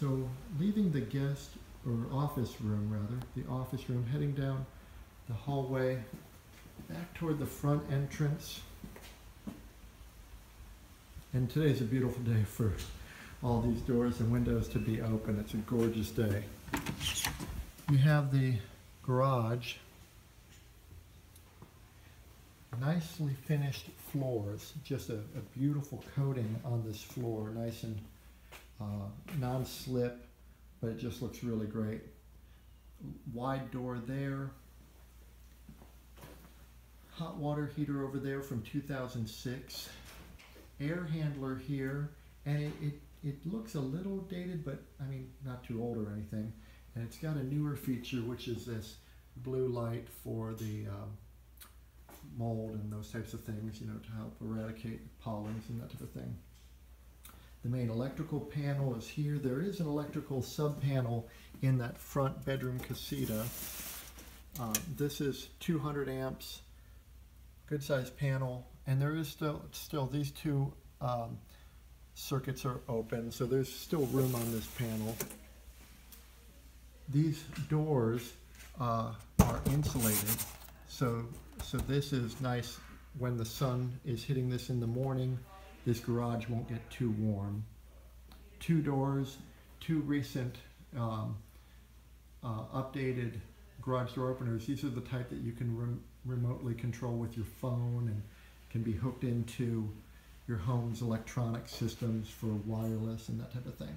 So leaving the guest or office room rather, the office room, heading down the hallway back toward the front entrance. And today's a beautiful day for all these doors and windows to be open. It's a gorgeous day. You have the garage. Nicely finished floors, just a, a beautiful coating on this floor, nice and uh, non-slip, but it just looks really great. Wide door there. Hot water heater over there from 2006. Air handler here, and it, it, it looks a little dated, but I mean, not too old or anything. And it's got a newer feature, which is this blue light for the um, mold and those types of things, you know, to help eradicate pollens and that type of thing. The main electrical panel is here. There is an electrical sub panel in that front bedroom casita. Um, this is 200 amps, good sized panel, and there is still still these two um, circuits are open, so there's still room on this panel. These doors uh, are insulated, so so this is nice when the sun is hitting this in the morning. This garage won't get too warm. Two doors, two recent um, uh, updated garage door openers. These are the type that you can rem remotely control with your phone and can be hooked into your home's electronic systems for wireless and that type of thing.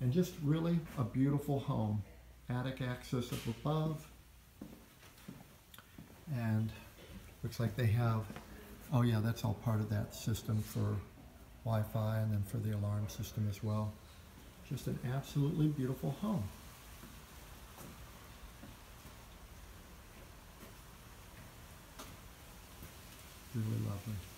And just really a beautiful home. Attic access up above. And looks like they have, oh yeah, that's all part of that system for Wi-Fi and then for the alarm system as well. Just an absolutely beautiful home. Really lovely.